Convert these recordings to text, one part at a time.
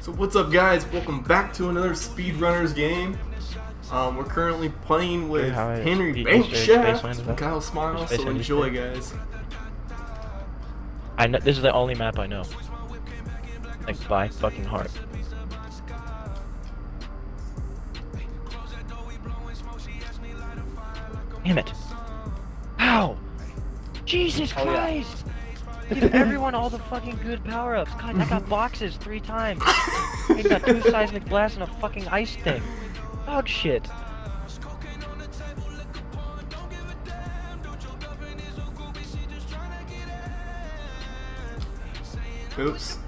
So what's up guys, welcome back to another Speedrunners game. Um, we're currently playing with how Henry beat Bank Mr. Shaft Spaceland and. Kyle Smile, Space so Industry. enjoy guys. I know this is the only map I know. Like by fucking heart. Damn it! Ow! Jesus Oh, yeah. Christ! Give everyone all the fucking good power-ups. God, I got mm-hmm. boxes three times. I got two seismic blasts and a fucking ice thing. Dog shit. Oops.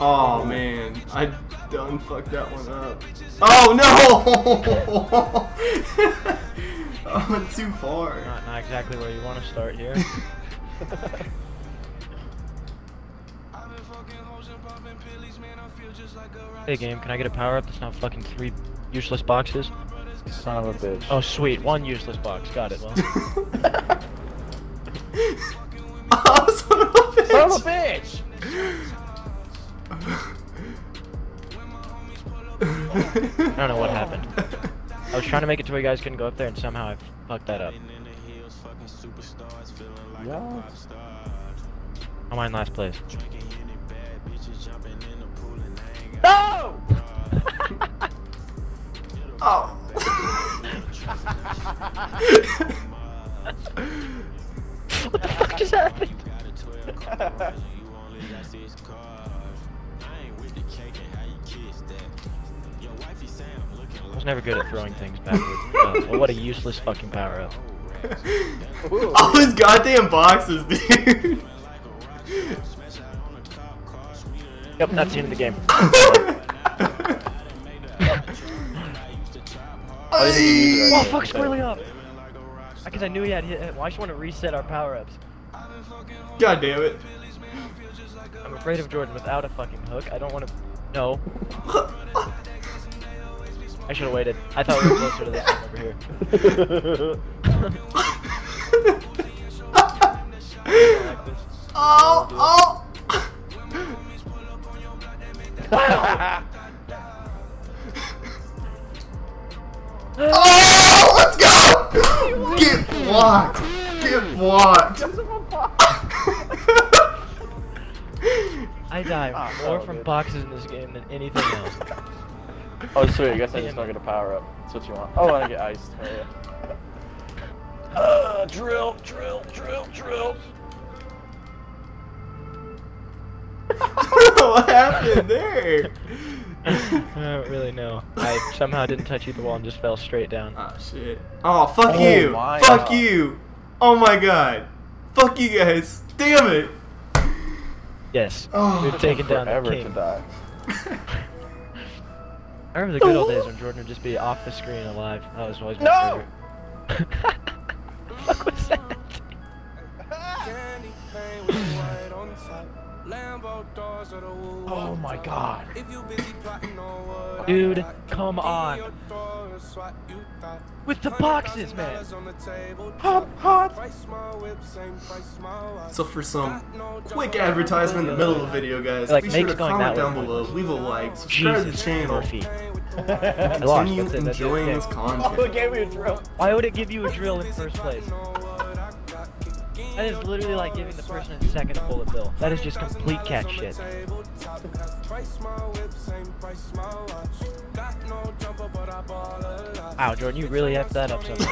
Oh man, I done fucked that one up. Oh no! I went too far. Not, not exactly where you want to start here. hey game, can I get a power up that's not fucking three useless boxes? Son of a bitch. Oh sweet, one useless box. Got it. Well, I don't know what happened. I was trying to make it to where you guys couldn't go up there, and somehow I fucked that up. Yeah. I'm in last place. No! Oh. what the fuck just happened? I was never good at throwing things backwards. Uh, well, what a useless fucking power up. All these goddamn boxes, dude. Yep, that's the end of the game. Ay. Oh fuck, squarely up! Because I knew he had hit. Well, I just want to reset our power ups. God damn it. I'm afraid of Jordan without a fucking hook. I don't want to. No. I should have waited. I thought we were closer to this one over here. I don't like this. Oh, oh. Oh, let's go! Get blocked! Get blocked! I die more from dude. boxes in this game than anything else. Oh, sweet. I guess I just don't get a power up. That's what you want. Oh, I get iced. Oh, yeah. Uh, drill, drill, drill, drill. what happened there? I don't really know. I somehow didn't touch either wall and just fell straight down. oh shit. Oh, fuck Oh you! my Fuck God. you! Oh my god! Fuck you guys! Damn it! Yes, Oh. we've taken down the Forever to die. I remember the good old days when Jordan would just be off the screen alive. That was always my No! favorite. fuck was that? Oh my god. Dude, come on. With the boxes, man. Hop, hop. So for some quick advertisement in the middle of the video, guys, Like, be sure to comment down way. below, leave a like, subscribe to the channel, Murphy. I lost. continue That's it. That's it. enjoying Okay. this Oh, it content. gave me a drill. Why would it give you a drill in the first place? That is literally like giving the person a second bullet bill. That is just complete cat shit. Wow, Jordan, you really effed that up somehow.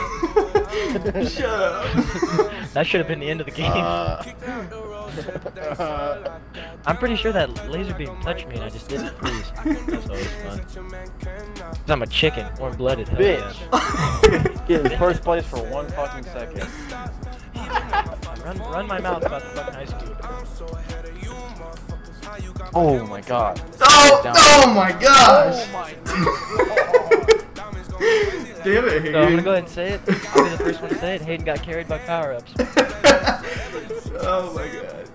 Shut up. that should have been the end of the game. Uh, I'm pretty sure that laser beam touched me and I just didn't freeze. That's always fun. Cause I'm a chicken, warm blooded. Bitch. Get in first place for one fucking second. Run, run my mouth about the fucking ice cube. Oh my god. Oh, oh my gosh! Oh my Damn it, Hayden. So I'm gonna go ahead and say it. I'll be the first one to say it. Hayden got carried by power ups. oh my god.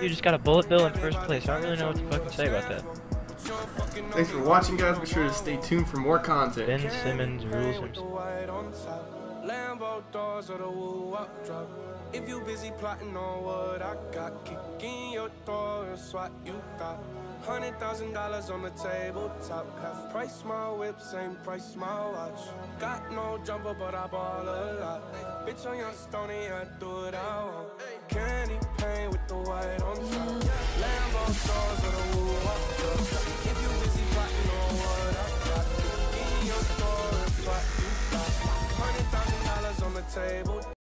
You just got a bullet bill in first place. I don't really know what to fucking say about that. Thanks for watching, guys. Be sure to stay tuned for more content. Ben Simmons rules himself. Lambo doors or the woo up drop. If you busy plotting on what I got, kick in your door and swat you got. Hundred thousand dollars on the tabletop. Half price my whip, same price my watch. Got no jumper, but I ball a lot. Bitch on your stony, I do what I want. Candy paint with the white on top.